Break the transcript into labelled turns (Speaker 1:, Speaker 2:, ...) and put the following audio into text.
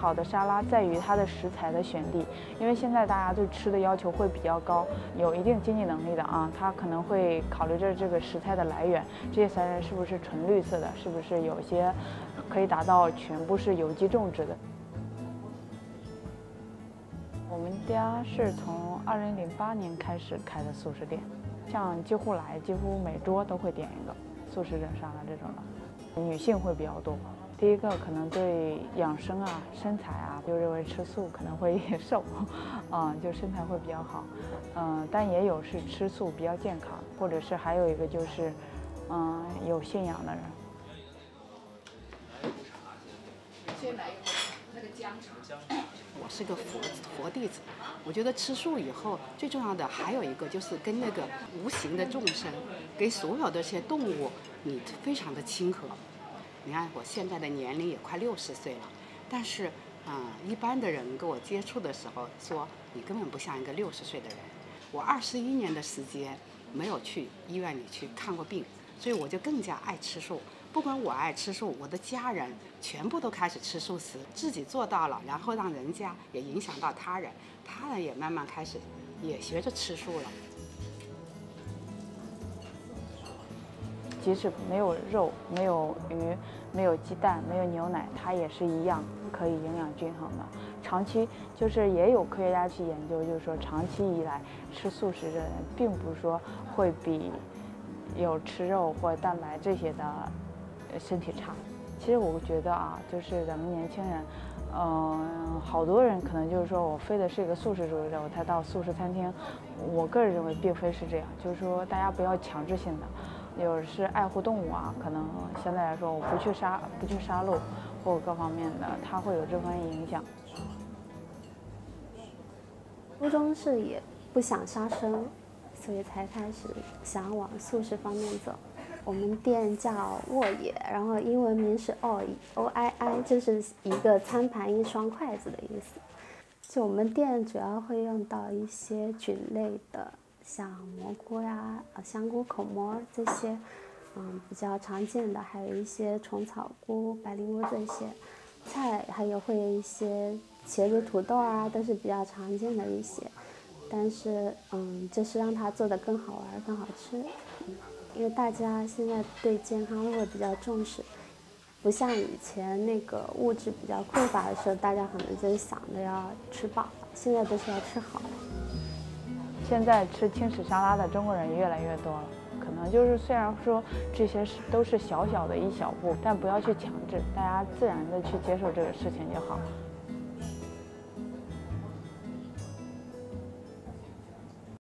Speaker 1: 好的沙拉在于它的食材的选地，因为现在大家对吃的要求会比较高，有一定经济能力的啊，他可能会考虑着这个食材的来源，这些食材是不是纯绿色的，是不是有些可以达到全部是有机种植的。我们家是从二零零八年开始开的素食店，像几乎来几乎每桌都会点一个素食者沙拉这种的，女性会比较多。第一个可能对养生啊、身材啊，就认为吃素可能会瘦，啊，就身材会比较好，嗯，但也有是吃素比较健康，或者是还有一个就是，嗯，有信仰的人。
Speaker 2: 先来一那个姜茶。我是个佛佛弟子，我觉得吃素以后最重要的还有一个就是跟那个无形的众生，跟所有的这些动物，你非常的亲和。你看我现在的年龄也快六十岁了，但是，啊，一般的人跟我接触的时候说你根本不像一个六十岁的人。我二十一年的时间没有去医院里去看过病，所以我就更加爱吃素。不管我爱吃素，我的家人全部都开始吃素食，自己做到了，然后让人家也影响到他人，他人也慢慢开始也学着吃素了。
Speaker 1: 即使没有肉、没有鱼、没有鸡蛋、没有牛奶，它也是一样可以营养均衡的。长期就是也有科学家去研究，就是说长期以来吃素食的人，并不是说会比有吃肉或蛋白这些的身体差。其实我觉得啊，就是咱们年轻人，嗯，好多人可能就是说我非得是一个素食主义者，我才到素食餐厅。我个人认为并非是这样，就是说大家不要强制性的。有是爱护动物啊，可能相对来说我不去杀不去杀戮，或各方面的，它会有这方面影响。
Speaker 3: 初衷是也不想杀生，所以才开始想往素食方面走。我们店叫沃野，然后英文名是 O O I I，就是一个餐盘一双筷子的意思。就我们店主要会用到一些菌类的。像蘑菇呀、香菇口蘑这些，嗯，比较常见的，还有一些虫草菇、白灵菇这些菜，还有会有一些茄子、土豆啊，都是比较常见的一些。但是，嗯，就是让它做的更好玩、更好吃。因为大家现在对健康会比较重视，不像以前那个物质比较匮乏的时候，大家可能就想着要吃饱，现在都是要吃好。
Speaker 1: 现在吃轻食沙拉的中国人越来越多了，可能就是虽然说这些是都是小小的一小步，但不要去强制，大家自然的去接受这个事情就好。